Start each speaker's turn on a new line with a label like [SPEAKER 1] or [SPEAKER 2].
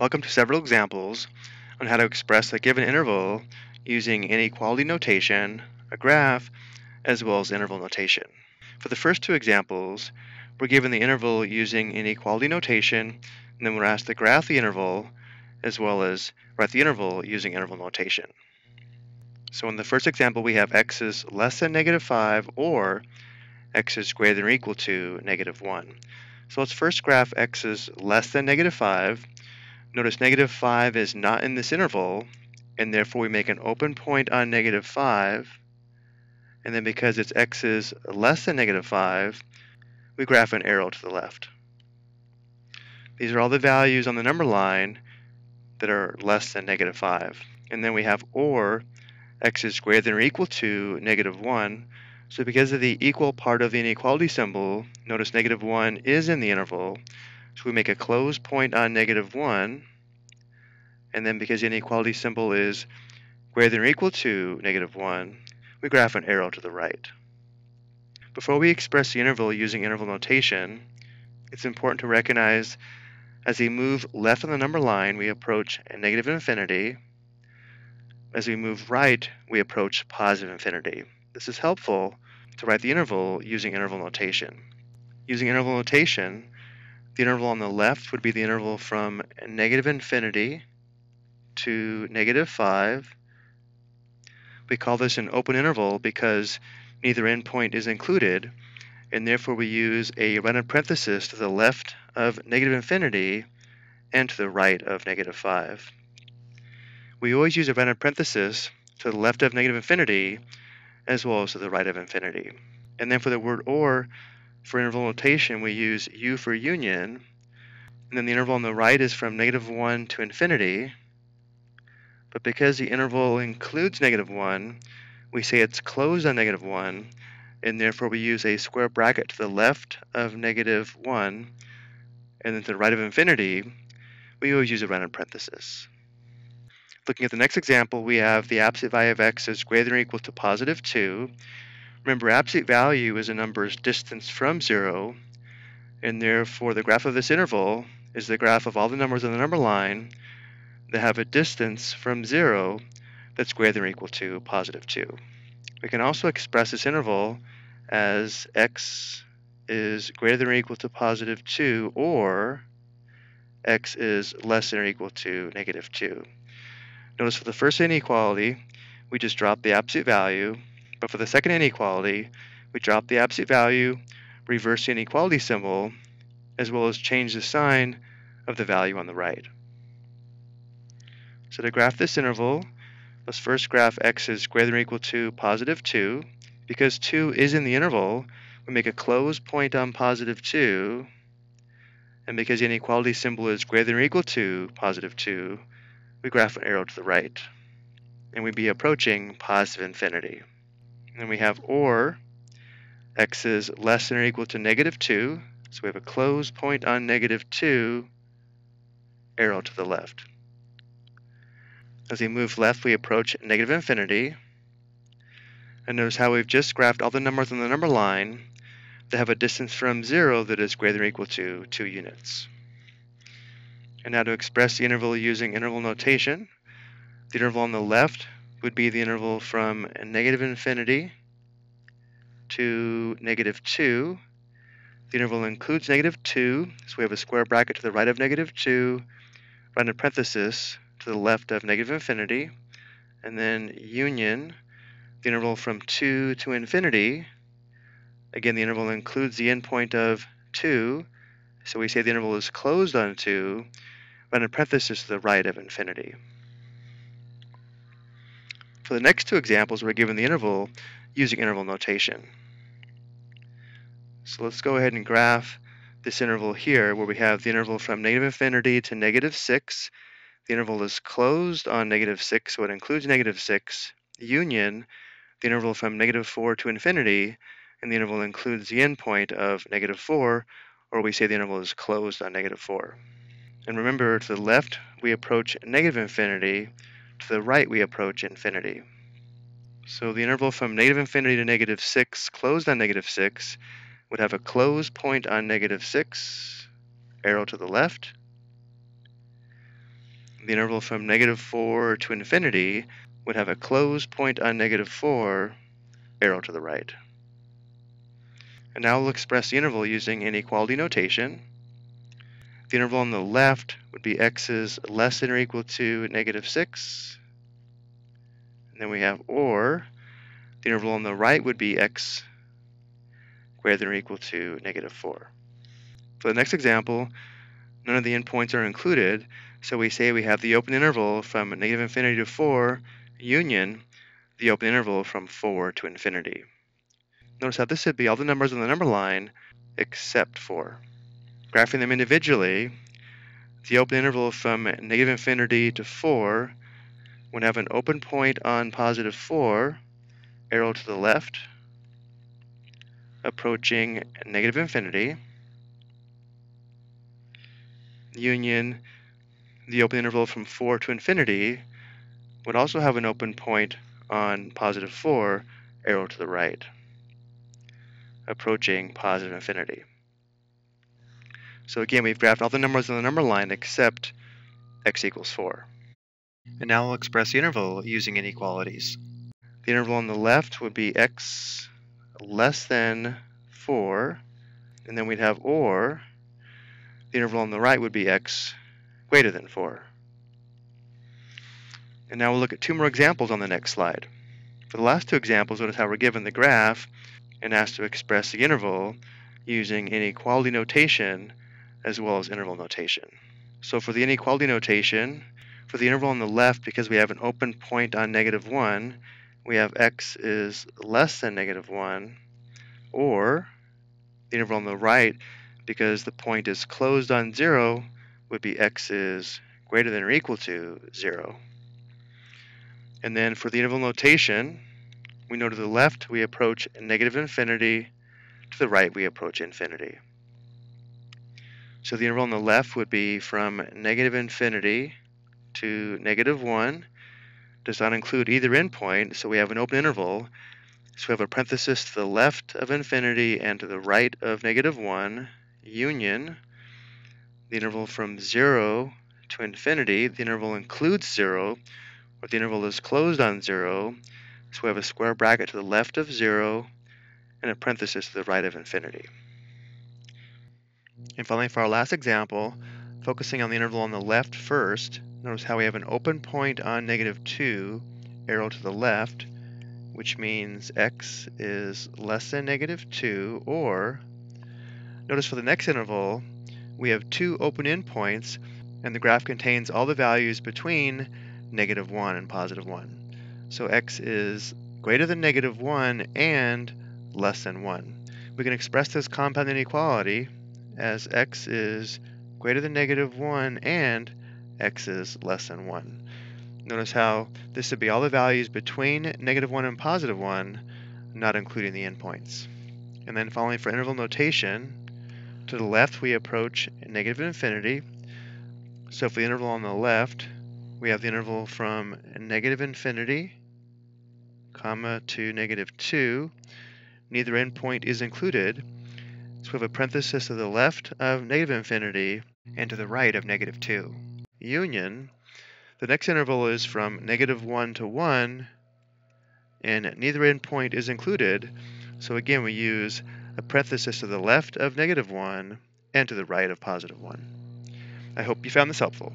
[SPEAKER 1] Welcome to several examples on how to express a given interval using inequality notation, a graph, as well as interval notation. For the first two examples, we're given the interval using inequality notation, and then we're asked to graph the interval, as well as write the interval using interval notation. So in the first example, we have x is less than negative 5 or x is greater than or equal to negative 1. So let's first graph x is less than negative 5. Notice negative 5 is not in this interval, and therefore we make an open point on negative 5. And then because it's x is less than negative 5, we graph an arrow to the left. These are all the values on the number line that are less than negative 5. And then we have or x is greater than or equal to negative 1. So because of the equal part of the inequality symbol, notice negative 1 is in the interval. So we make a closed point on negative 1. And then because the inequality symbol is greater than or equal to negative 1, we graph an arrow to the right. Before we express the interval using interval notation, it's important to recognize as we move left on the number line, we approach negative infinity, as we move right, we approach positive infinity. This is helpful to write the interval using interval notation. Using interval notation, the interval on the left would be the interval from negative infinity to negative 5. We call this an open interval because neither endpoint is included, and therefore we use a rounded parenthesis to the left of negative infinity and to the right of negative 5 we always use a rounded parenthesis to the left of negative infinity as well as to the right of infinity. And then for the word or, for interval notation, we use u for union. And then the interval on the right is from negative 1 to infinity. But because the interval includes negative 1, we say it's closed on negative 1, and therefore we use a square bracket to the left of negative 1, and then to the right of infinity, we always use a rounded parenthesis. Looking at the next example, we have the absolute value of x is greater than or equal to positive 2. Remember, absolute value is a number's distance from 0, and therefore the graph of this interval is the graph of all the numbers on the number line that have a distance from 0 that's greater than or equal to positive 2. We can also express this interval as x is greater than or equal to positive 2 or x is less than or equal to negative 2. Notice for the first inequality, we just drop the absolute value, but for the second inequality, we drop the absolute value, reverse the inequality symbol, as well as change the sign of the value on the right. So to graph this interval, let's first graph x is greater than or equal to positive 2. Because 2 is in the interval, we make a closed point on positive 2. And because the inequality symbol is greater than or equal to positive 2, we graph an arrow to the right, and we'd be approaching positive infinity. And we have or x is less than or equal to negative 2, so we have a closed point on negative 2, arrow to the left. As we move left, we approach negative infinity. And notice how we've just graphed all the numbers on the number line that have a distance from 0 that is greater than or equal to 2 units. And now to express the interval using interval notation, the interval on the left would be the interval from negative infinity to negative 2. The interval includes negative 2, so we have a square bracket to the right of negative 2, rounded parenthesis to the left of negative infinity, and then union, the interval from 2 to infinity. Again, the interval includes the endpoint of 2, so we say the interval is closed on 2, but in parenthesis to the right of infinity. For the next two examples, we're given the interval using interval notation. So let's go ahead and graph this interval here where we have the interval from negative infinity to negative 6. The interval is closed on negative 6, so it includes negative 6. Union, the interval from negative 4 to infinity, and the interval includes the endpoint of negative 4, or we say the interval is closed on negative 4. And remember, to the left, we approach negative infinity. To the right, we approach infinity. So the interval from negative infinity to negative 6, closed on negative 6, would have a closed point on negative 6, arrow to the left. the interval from negative 4 to infinity would have a closed point on negative 4, arrow to the right. And now we'll express the interval using inequality notation. The interval on the left would be x is less than or equal to negative 6. And then we have or. The interval on the right would be x greater than or equal to negative 4. For the next example, none of the endpoints are included, so we say we have the open interval from negative infinity to 4 union the open interval from 4 to infinity. Notice how this would be all the numbers on the number line except 4. Graphing them individually, the open interval from negative infinity to 4 would have an open point on positive 4, arrow to the left, approaching negative infinity, union the open interval from 4 to infinity would also have an open point on positive 4, arrow to the right, approaching positive infinity. So again, we've graphed all the numbers on the number line except x equals 4. And now we'll express the interval using inequalities. The interval on the left would be x less than 4, and then we'd have or. The interval on the right would be x greater than 4. And now we'll look at two more examples on the next slide. For the last two examples, notice how we're given the graph and asked to express the interval using inequality notation as well as interval notation. So for the inequality notation, for the interval on the left, because we have an open point on negative 1, we have x is less than negative 1, or the interval on the right, because the point is closed on 0, would be x is greater than or equal to 0. And then for the interval notation, we know to the left we approach negative infinity, to the right we approach infinity. So the interval on the left would be from negative infinity to negative 1. Does not include either endpoint, so we have an open interval. So we have a parenthesis to the left of infinity and to the right of negative 1, union, the interval from 0 to infinity. The interval includes 0, or the interval is closed on 0. So we have a square bracket to the left of 0 and a parenthesis to the right of infinity. And finally, for our last example, focusing on the interval on the left first, notice how we have an open point on negative 2, arrow to the left, which means x is less than negative 2, or notice for the next interval, we have two open endpoints, and the graph contains all the values between negative 1 and positive 1. So x is greater than negative 1 and less than 1. We can express this compound inequality as x is greater than negative 1 and x is less than 1. Notice how this would be all the values between negative 1 and positive 1, not including the endpoints. And then finally for interval notation, to the left we approach negative infinity. So for the interval on the left, we have the interval from negative infinity, comma, to negative 2. Neither endpoint is included. So we have a parenthesis to the left of negative infinity and to the right of negative 2. Union, the next interval is from negative 1 to 1, and neither endpoint is included. So again, we use a parenthesis to the left of negative 1 and to the right of positive 1. I hope you found this helpful.